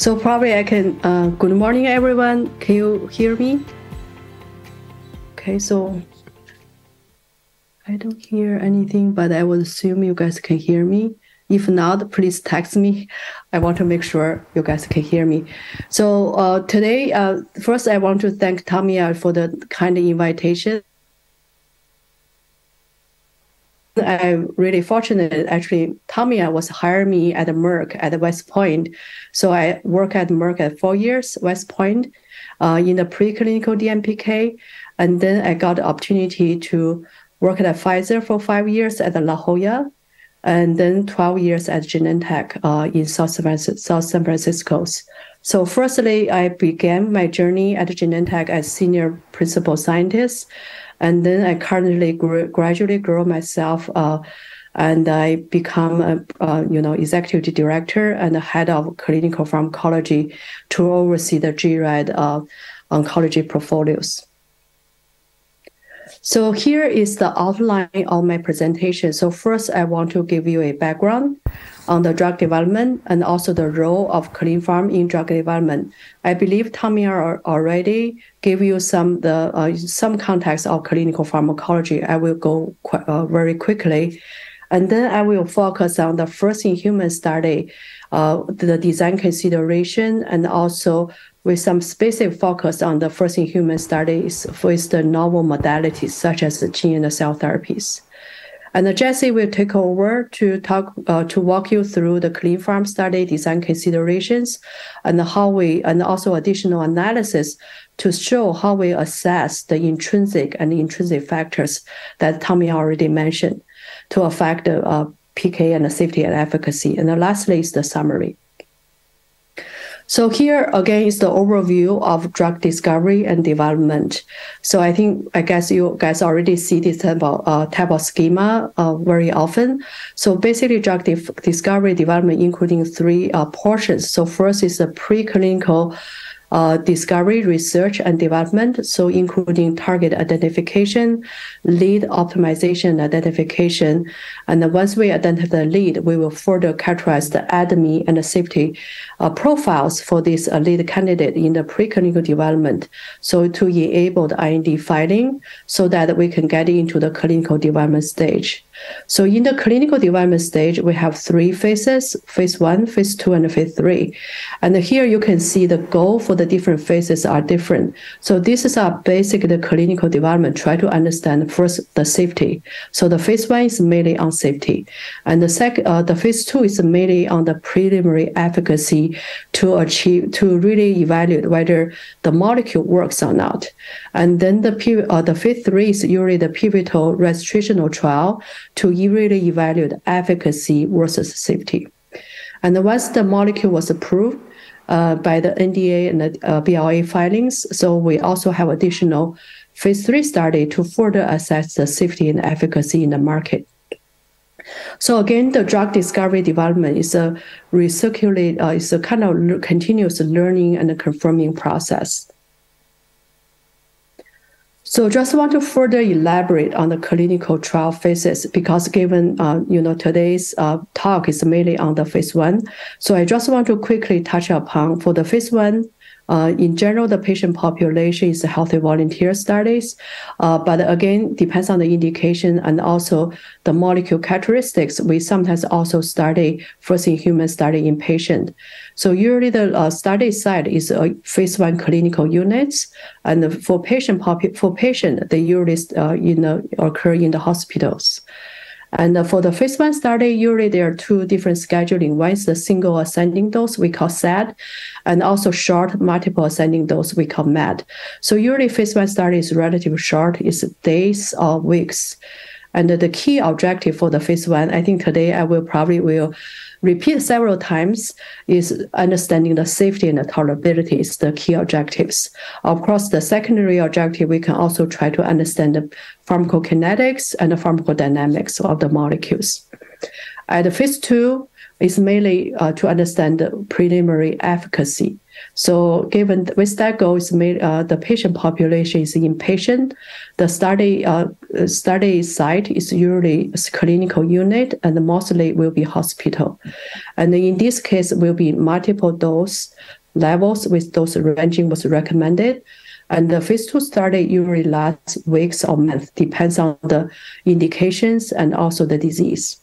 So probably I can. Uh, good morning, everyone. Can you hear me? Okay, so I don't hear anything, but I would assume you guys can hear me. If not, please text me. I want to make sure you guys can hear me. So uh, today, uh, first I want to thank Tamia for the kind invitation. I'm really fortunate. Actually, Tamia was hired me at Merck at West Point. So I work at Merck at four years, West Point, uh, in the preclinical DMPK. And then I got the opportunity to work at Pfizer for five years at La Jolla, and then 12 years at Genentech uh, in South San, South San Francisco. So firstly, I began my journey at Genentech as senior principal scientist. And then I currently grew, gradually grow myself, uh, and I become a, uh, you know executive director and head of clinical pharmacology to oversee the gRED uh, oncology portfolios. So here is the outline of my presentation. So first, I want to give you a background on the drug development and also the role of ClinPharm in drug development. I believe Tamia already gave you some the uh, some context of clinical pharmacology. I will go quite, uh, very quickly, and then I will focus on the first in human study, uh, the design consideration, and also with some specific focus on the first in human studies with the novel modalities such as the gene and cell therapies. And Jesse will take over to talk uh, to walk you through the ClinPharm study design considerations and how we and also additional analysis to show how we assess the intrinsic and intrinsic factors that Tommy already mentioned to affect the uh, PK and the safety and efficacy. And then lastly is the summary. So here again is the overview of drug discovery and development. So I think I guess you guys already see this type of, uh, type of schema uh, very often. So basically, drug discovery development including three uh, portions. So first is the preclinical uh, discovery, research, and development, so including target identification, lead optimization identification. And once we identify the lead, we will further characterize the ADME and the safety uh, profiles for this uh, lead candidate in the preclinical development. So to enable the IND filing so that we can get into the clinical development stage. So in the clinical development stage, we have three phases, phase one, phase two, and phase three. And here you can see the goal for the different phases are different. So this is our basic the clinical development, try to understand first the safety. So the phase one is mainly on safety. And the second, uh, the phase two is mainly on the preliminary efficacy to achieve, to really evaluate whether the molecule works or not. And then the, uh, the phase three is usually the pivotal registrational trial to really evaluate efficacy versus safety. And once the molecule was approved uh, by the NDA and the uh, BLA filings, so we also have additional phase three study to further assess the safety and efficacy in the market. So again, the drug discovery development is a recirculate, uh, it's a kind of continuous learning and confirming process. So just want to further elaborate on the clinical trial phases because given uh, you know today's uh, talk is mainly on the phase one. So I just want to quickly touch upon for the phase one uh, in general, the patient population is healthy volunteer studies, uh, but again, depends on the indication and also the molecule characteristics. We sometimes also study first in human study in patient. So usually the uh, study site is a phase one clinical units, and for patient popu- for patient, they usually uh, you know occur in the hospitals. And for the phase one study, usually there are two different scheduling. One is the single ascending dose we call SAD, and also short multiple ascending dose we call MAD. So usually phase one study is relatively short, it's days or weeks. And the key objective for the phase one, I think today I will probably will repeat several times is understanding the safety and the tolerability is the key objectives. Of course, the secondary objective, we can also try to understand the pharmacokinetics and the pharmacodynamics of the molecules. At phase two, is mainly uh, to understand the preliminary efficacy. So given with that goal is made, uh, the patient population is inpatient. The study uh, study site is usually a clinical unit and mostly will be hospital. And in this case will be multiple dose levels with dose ranging was recommended. And the phase two study usually lasts weeks or months, depends on the indications and also the disease.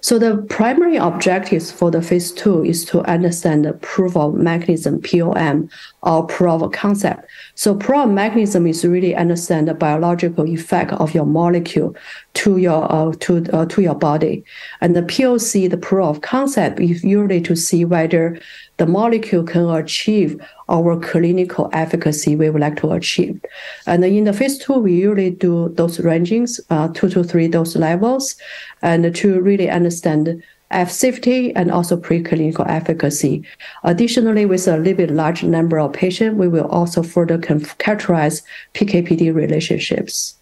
So the primary objectives for the phase two is to understand the proof of mechanism POM or proof of concept. So proof of mechanism is really understand the biological effect of your molecule to your uh, to uh, to your body, and the POC, the proof of concept, is usually to see whether the molecule can achieve our clinical efficacy we would like to achieve. And in the phase two, we usually do dose rangings, uh, two to three dose levels, and to really understand F safety and also preclinical efficacy. Additionally, with a little bit large number of patients, we will also further characterize PK/PD relationships.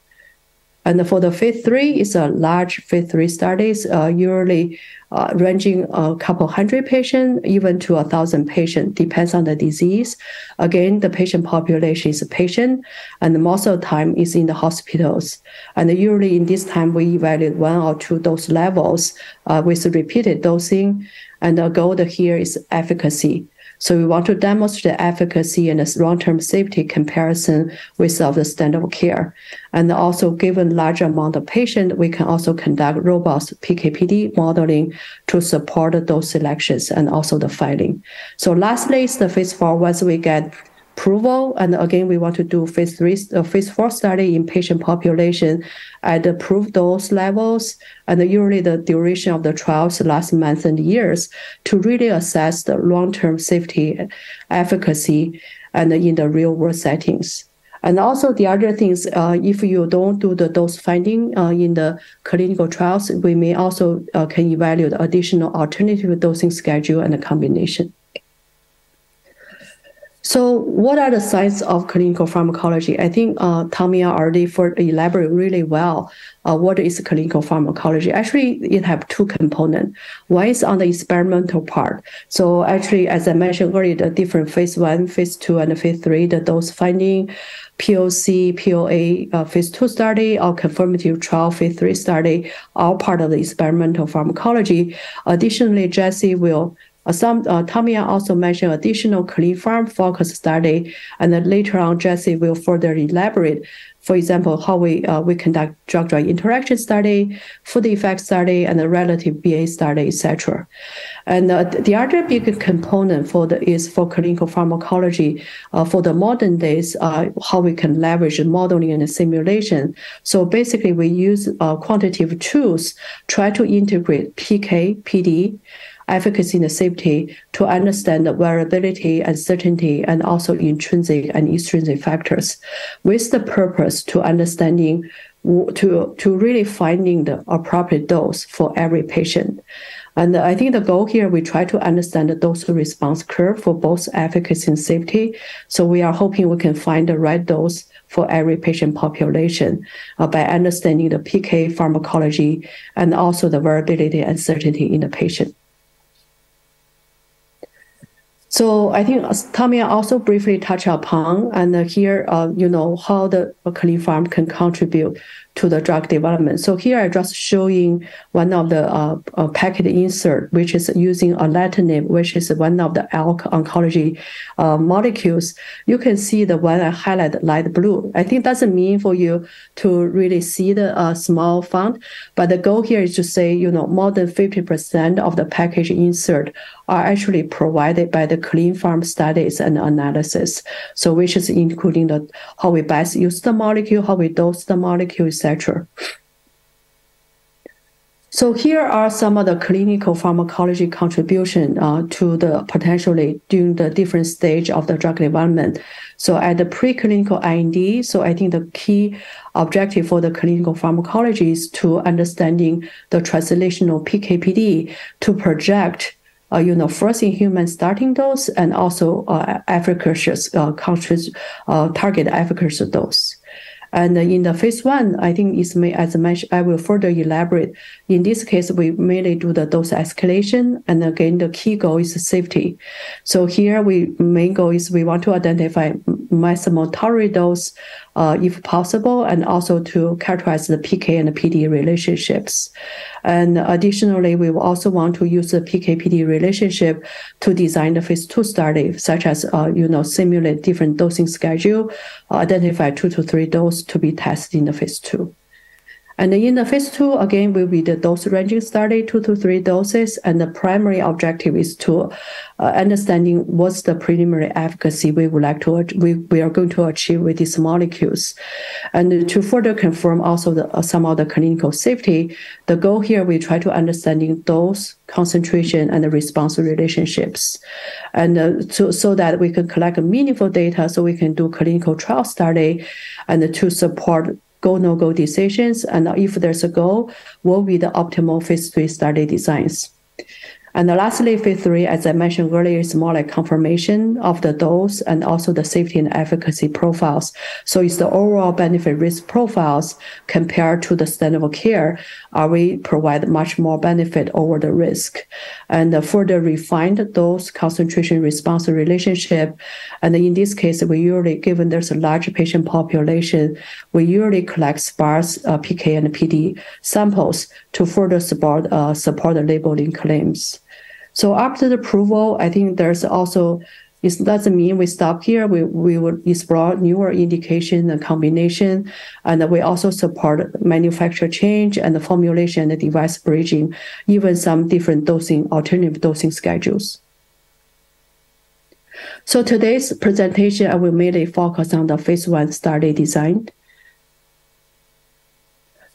And for the phase three, it's a large phase three studies, uh, usually uh, ranging a couple hundred patients, even to a thousand patients, depends on the disease. Again, the patient population is a patient, and most of the time is in the hospitals. And usually in this time, we evaluate one or two dose levels uh, with repeated dosing. And the goal here is efficacy. So we want to demonstrate efficacy and long-term safety comparison with of the standard of care. And also given large amount of patient, we can also conduct robust PKPD modeling to support those selections and also the filing. So lastly is the phase four. Once we get approval. And again, we want to do phase three, uh, phase four study in patient population at approved dose levels. And usually the duration of the trials last months and years to really assess the long-term safety, efficacy, and in the real world settings. And also the other things, uh, if you don't do the dose finding uh, in the clinical trials, we may also uh, can evaluate additional alternative dosing schedule and a combination. So, what are the signs of clinical pharmacology? I think uh, Tamia already for elaborate really well. Uh, what is clinical pharmacology? Actually, it have two components. One is on the experimental part. So, actually, as I mentioned earlier, the different phase one, phase two, and phase three, the dose finding, POC, POA, uh, phase two study, or confirmative trial phase three study, all part of the experimental pharmacology. Additionally, Jesse will some uh, Tamia also mentioned additional ClinPharm focus study, and then later on Jesse will further elaborate. For example, how we uh, we conduct drug-drug interaction study, food effect study, and the relative BA study, etc. And uh, the other big component for the is for clinical pharmacology uh, for the modern days, uh, how we can leverage modeling and simulation. So basically, we use uh, quantitative tools try to integrate PK, PD, efficacy and safety to understand the variability, uncertainty, and also intrinsic and extrinsic factors with the purpose to understanding to, to really finding the appropriate dose for every patient. And I think the goal here, we try to understand the dose response curve for both efficacy and safety. So we are hoping we can find the right dose for every patient population uh, by understanding the PK pharmacology and also the variability and uncertainty in the patient. So I think Tamia also briefly touched upon, and here, uh, you know, how the ClinPharm can contribute to the drug development. So here I just showing one of the uh, uh, packet insert, which is using alectinib, which is one of the ALK oncology uh, molecules. You can see the one I highlight light blue. I think doesn't mean for you to really see the uh, small font, but the goal here is to say, you know, more than 50% of the package insert are actually provided by the ClinPharm studies and analysis. So which is including the how we best use the molecule, how we dose the molecule, etc So here are some of the clinical pharmacology contribution uh, to the potentially during the different stage of the drug development. So at the preclinical IND, so I think the key objective for the clinical pharmacology is to understanding the translational PKPD to project uh, you know, first in human starting dose and also uh, efficacious uh, uh, target efficacious dose. And in the phase one, I think it's may, as mentioned, I will further elaborate. In this case, we mainly do the dose escalation. And again, the key goal is safety. So here we main goal is we want to identify maximum tolerated dose, if possible, and also to characterize the PK and the PD relationships. And additionally, we will also want to use the PK-PD relationship to design the phase two study, such as, uh, you know, simulate different dosing schedule, uh, identify two to three dose to be tested in the phase two. And in the phase two, again, will be the dose ranging study, two to three doses. And the primary objective is to uh, understanding what's the preliminary efficacy we would like to, we, we are going to achieve with these molecules. And to further confirm also the, uh, some of the clinical safety, the goal here, we try to understanding dose, concentration, and the response relationships. And uh, to, so that we can collect meaningful data so we can do clinical trial study and to support go no go decisions, and if there's a goal, what will be the optimal phase three study designs. And lastly, phase three, as I mentioned earlier, is more like confirmation of the dose and also the safety and efficacy profiles. So it's the overall benefit risk profiles compared to the standard of care. Are we provide much more benefit over the risk? And further refined dose concentration response relationship. And in this case, we usually, given there's a large patient population, we usually collect sparse uh, PK and PD samples to further support uh, support the labeling claims. So after the approval, I think there's also it doesn't mean we stop here. We we will explore newer indication and combination, and we also support manufacture change and the formulation and device bridging, even some different dosing alternative dosing schedules. So today's presentation, I will mainly focus on the phase one study design.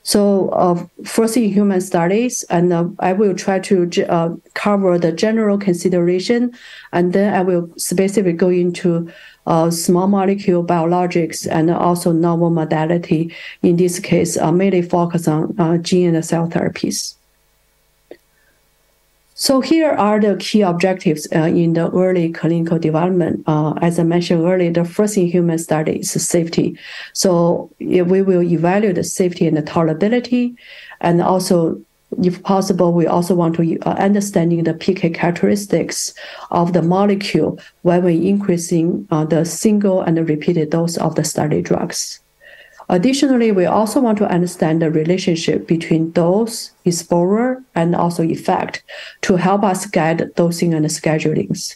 So uh, first in human studies, and uh, I will try to uh, cover the general consideration, and then I will specifically go into uh, small molecule biologics and also novel modality. In this case, uh, mainly focus on uh, gene and cell therapies. So here are the key objectives uh, in the early clinical development. Uh, as I mentioned earlier, the first in human study is safety. So we will evaluate the safety and the tolerability, and also if possible, we also want to uh, understanding the PK characteristics of the molecule when we increasing uh, the single and the repeated dose of the study drugs. Additionally, we also want to understand the relationship between dose, exposure, and also effect to help us guide dosing and schedulings.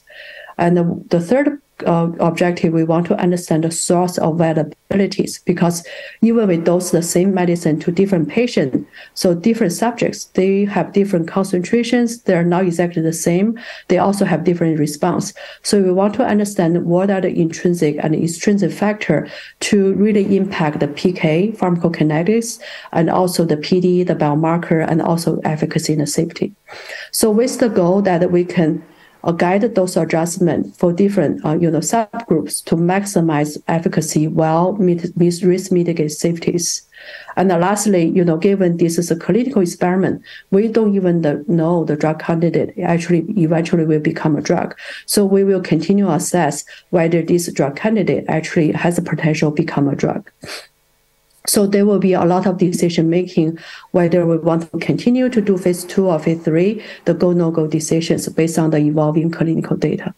And the, the third uh, objective, we want to understand the source of variabilities because even we dose the same medicine to different patients, so different subjects, they have different concentrations. They're not exactly the same. They also have different response. So we want to understand what are the intrinsic and extrinsic factor to really impact the PK, pharmacokinetics, and also the PD, the biomarker, and also efficacy and safety. So with the goal that we can a guided dose adjustment for different uh, you know subgroups to maximize efficacy while meet risk mitigate safeties. And lastly, you know, given this is a clinical experiment, we don't even know the drug candidate actually eventually will become a drug. So we will continue to assess whether this drug candidate actually has the potential to become a drug. So there will be a lot of decision making whether we want to continue to do phase two or phase three, the go no go decisions based on the evolving clinical data.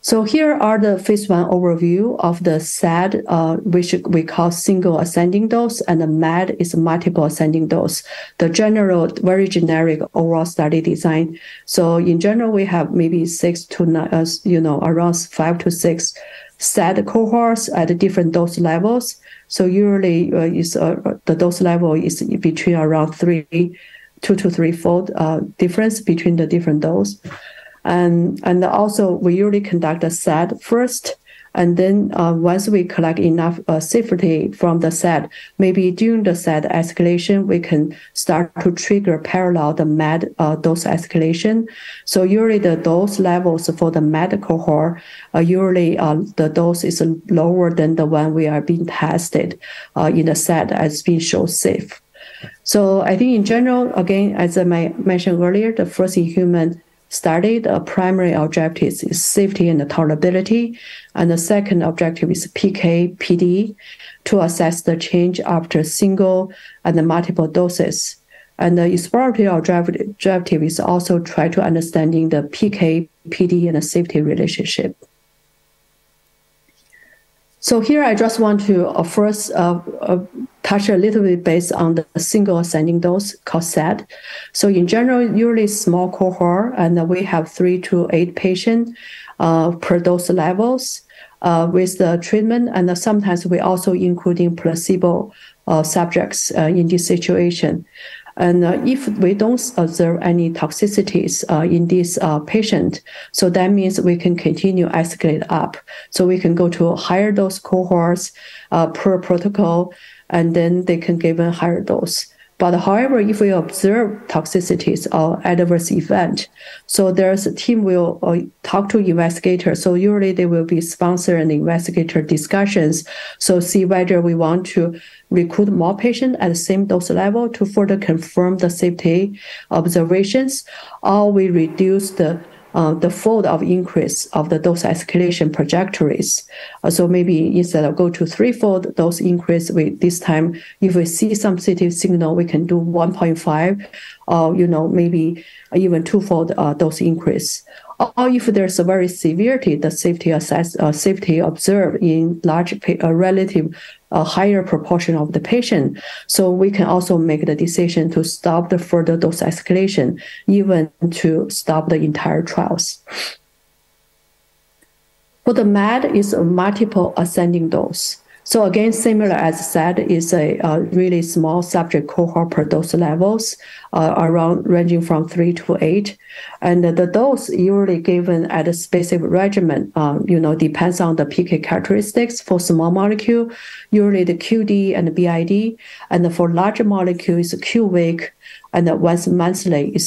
So here are the phase one overview of the SAD, uh, which we call single ascending dose, and the MAD is multiple ascending dose. The general, very generic overall study design. So in general, we have maybe six to nine, uh, you know, around five to six SAD cohorts at different dose levels. So usually uh, is uh, the dose level is between around three, two to three fold uh, difference between the different dose. And, and also we usually conduct a SAD first and then uh, once we collect enough uh, safety from the SAD, maybe during the SAD escalation, we can start to trigger parallel the MAD uh, dose escalation. So usually the dose levels for the MAD cohort, uh, usually uh, the dose is lower than the one we are being tested uh, in the SAD as being shown safe. So I think in general, again, as I mentioned earlier, the first in human study, the uh, primary objective is safety and tolerability, and the second objective is PK/PD to assess the change after single and multiple doses. And the exploratory objective is also try to understanding the PK/PD and the safety relationship. So here I just want to uh, first uh, uh, touch a little bit based on the single ascending dose called SAD. So in general, usually small cohort, and we have three to eight patient per dose levels with the treatment, and sometimes we also including placebo subjects in this situation. And uh, if we don't observe any toxicities uh, in this uh, patient, so that means we can continue escalate up. So we can go to higher dose cohorts per protocol, and then they can give a higher dose. But however, if we observe toxicities or adverse event, so there's a team will uh, talk to investigators. So usually they will be sponsor and investigator discussions, So see whether we want to recruit more patient at the same dose level to further confirm the safety observations, or we reduce the Uh, fold of increase of the dose escalation trajectories. Uh, so maybe instead of go to threefold dose increase, with this time, if we see some safety signal, we can do 1.5 or, uh, you know, maybe even twofold dose increase. Or if there's a very severity, the safety assess uh, safety observed in large relative a higher proportion of the patient, So we can also make the decision to stop the further dose escalation, even to stop the entire trials. For the MAD is a multiple ascending dose. So again, similar as I said, is a really small subject cohort per dose levels, uh, around ranging from three to eight. and The dose usually given at a specific regimen, um, you know, depends on the PK characteristics. For small molecule, usually the QD and the BID, and for larger molecules, Q week and once monthly, et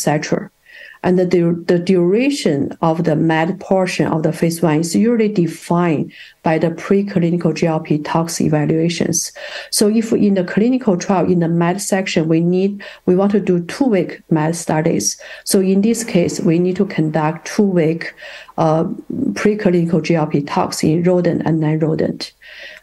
cetera. The the duration of the MAD portion of the phase one is usually defined by the preclinical GLP tox evaluations. So if in the clinical trial, in the MAD section, we need we want to do two-week MAD studies. So in this case, we need to conduct two-week uh, preclinical GLP tox in rodent and non-rodent.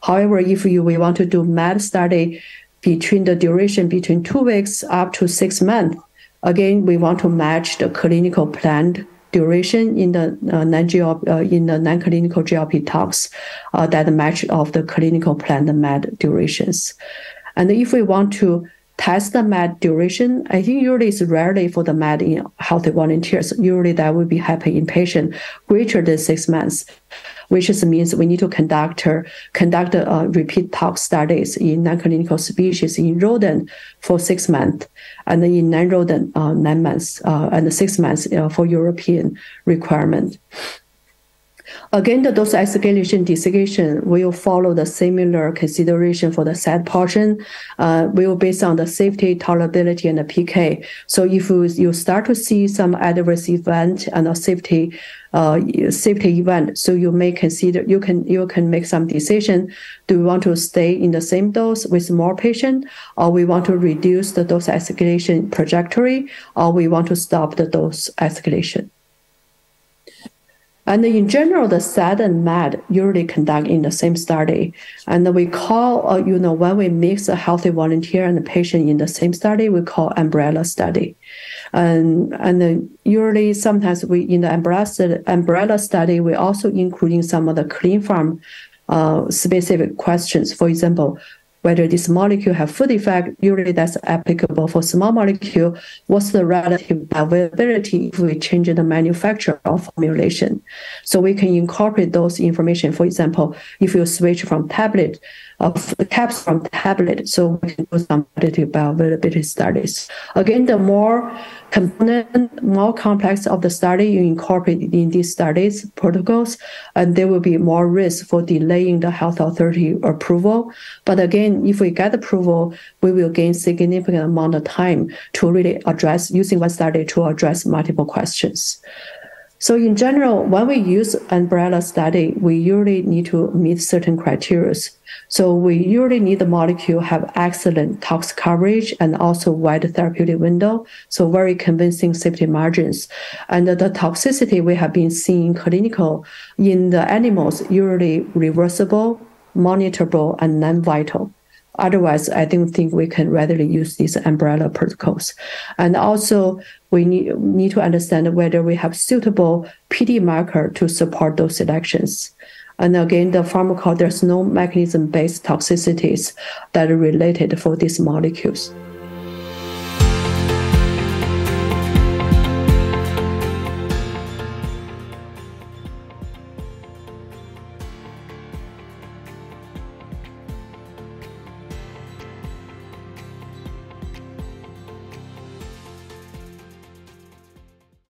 However, if you we want to do MAD study between the duration between two weeks up to six months, again, we want to match the clinical planned duration in the uh, uh, non-clinical GLP tox uh, that match of the clinical planned MAD durations. And if we want to test the MAD duration, I think usually it's rarely for the MAD in healthy volunteers. Usually, that would be happen in patient greater than six months, which just means we need to conduct uh, repeat tox studies in non-clinical species in rodent for six months, and then in non-rodent, uh, nine months, uh, and six months for European requirement. Again, the dose escalation decision will follow the similar consideration for the SAD portion, uh, will based on the safety, tolerability, and the PK. So if you start to see some adverse event and a safety, uh, safety event, So you may consider, you can you can make some decision. Do we want to stay in the same dose with more patient, or we want to reduce the dose escalation trajectory, or we want to stop the dose escalation? And in general, the SAD and MAD usually conduct in the same study. And we call, you know, when we mix a healthy volunteer and a patient in the same study, we call umbrella study. Um, and then usually, sometimes we, in the umbrella study, we're also including some of the ClinPharm specific questions. For example, whether this molecule have food effect, usually that's applicable for small molecule. What's the relative availability if we change the manufacturer or formulation? So we can incorporate those information. For example, if you switch from tablet, caps from tablet, so we can do some relative bioavailability studies. Again, the more component, more complex of the study you incorporate in these studies protocols, and there will be more risk for delaying the health authority approval. But again, if we get approval, we will gain significant amount of time to really address using one study to address multiple questions. So in general, when we use umbrella study, we usually need to meet certain criteria. So we usually need the molecule have excellent tox coverage and also wide therapeutic window. So very convincing safety margins. And the toxicity we have been seeing clinical in the animals usually reversible, monitorable, and non-vital. Otherwise, I don't think we can readily use these umbrella protocols. And also, we need, to understand whether we have suitable PD marker to support those selections. And again, the pharmacology, there's no mechanism-based toxicities that are related for these molecules.